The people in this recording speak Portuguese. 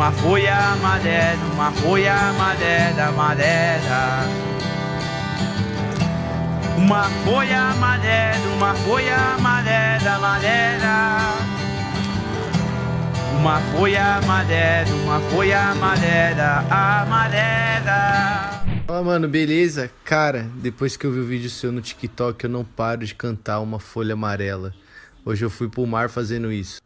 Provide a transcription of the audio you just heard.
uma folha amarela, uma folha amarela, amarela. Uma folha amarela, uma folha amarela, amarela. Uma folha amarela, uma folha a amarela. Fala, mano, beleza? Cara, depois que eu vi o vídeo seu no TikTok, eu não paro de cantar uma folha amarela. Hoje eu fui pro mar fazendo isso.